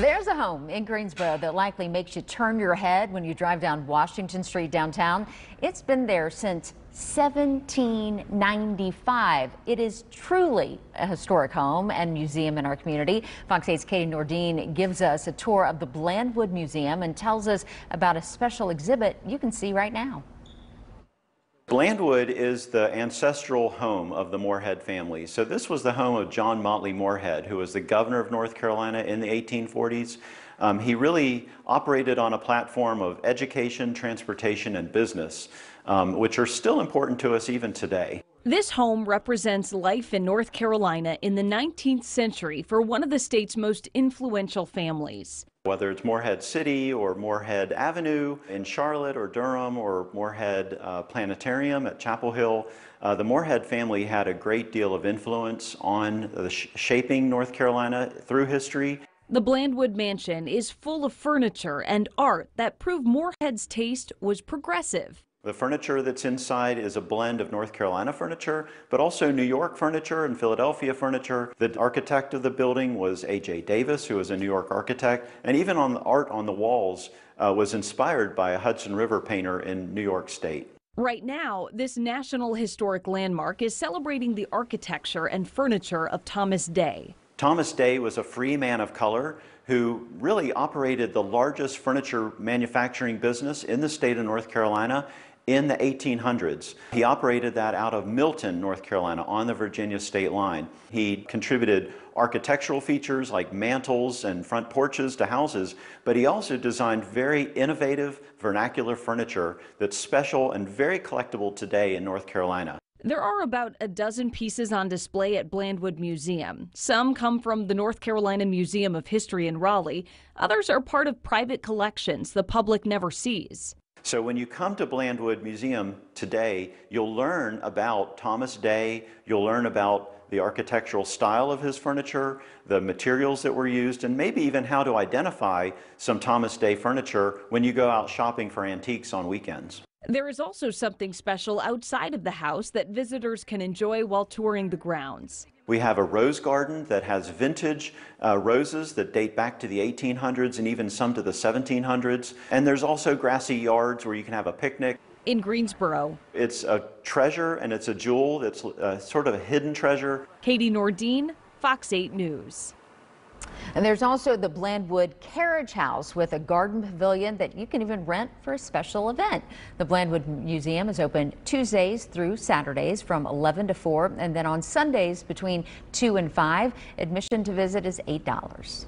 There's a home in Greensboro that likely makes you turn your head when you drive down Washington Street downtown. It's been there since 1795. It is truly a historic home and museum in our community. Fox 8's Katie Nordeen gives us a tour of the Blandwood Museum and tells us about a special exhibit you can see right now. Blandwood is the ancestral home of the Morehead family. So this was the home of John Motley Morehead, who was the governor of North Carolina in the 1840s. Um, he really operated on a platform of education, transportation, and business, um, which are still important to us even today. This home represents life in North Carolina in the 19th century for one of the state's most influential families. Whether it's Morehead City or Morehead Avenue in Charlotte or Durham or Morehead uh, Planetarium at Chapel Hill, uh, the Morehead family had a great deal of influence on the sh shaping North Carolina through history. The Blandwood Mansion is full of furniture and art that prove Morehead's taste was progressive. The furniture that's inside is a blend of North Carolina furniture, but also New York furniture and Philadelphia furniture. The architect of the building was A.J. Davis, who was a New York architect, and even on the art on the walls uh, was inspired by a Hudson River painter in New York State. Right now, this National Historic Landmark is celebrating the architecture and furniture of Thomas Day. Thomas Day was a free man of color who really operated the largest furniture manufacturing business in the state of North Carolina in the 1800s. He operated that out of Milton, North Carolina, on the Virginia state line. He contributed architectural features like mantels and front porches to houses, but he also designed very innovative vernacular furniture that's special and very collectible today in North Carolina. There are about a dozen pieces on display at Blandwood Museum. Some come from the North Carolina Museum of History in Raleigh. Others are part of private collections the public never sees. So when you come to Blandwood Museum today, you'll learn about Thomas Day, you'll learn about the architectural style of his furniture, the materials that were used, and maybe even how to identify some Thomas Day furniture when you go out shopping for antiques on weekends. There is also something special outside of the house that visitors can enjoy while touring the grounds. We have a rose garden that has vintage uh, roses that date back to the 1800s and even some to the 1700s. And there's also grassy yards where you can have a picnic. In Greensboro. It's a treasure and it's a jewel that's uh, sort of a hidden treasure. Katie Nordeen, Fox 8 News. And there's also the Blandwood Carriage House with a garden pavilion that you can even rent for a special event. The Blandwood Museum is open Tuesdays through Saturdays from 11 to 4 and then on Sundays between 2 and 5. Admission to visit is $8.